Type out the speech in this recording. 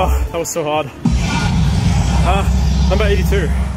Oh, that was so hard. Uh, number 82.